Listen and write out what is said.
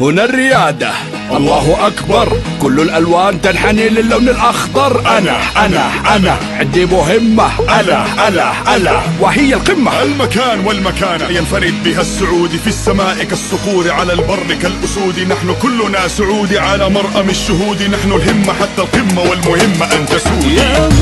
هنا الريادة. الله أكبر. كل الألوان تنحني للون الأخضر. أنا أنا أنا. عندي مهمة. أنا أنا أنا وهي القمة. المكان والمكانة ينفرد بها السعودي في السماء كالصقور على البر كالأسود. نحن كلنا سعودي على مرأم الشهود. نحن الهمة حتى القمة والمهمة أن تسود.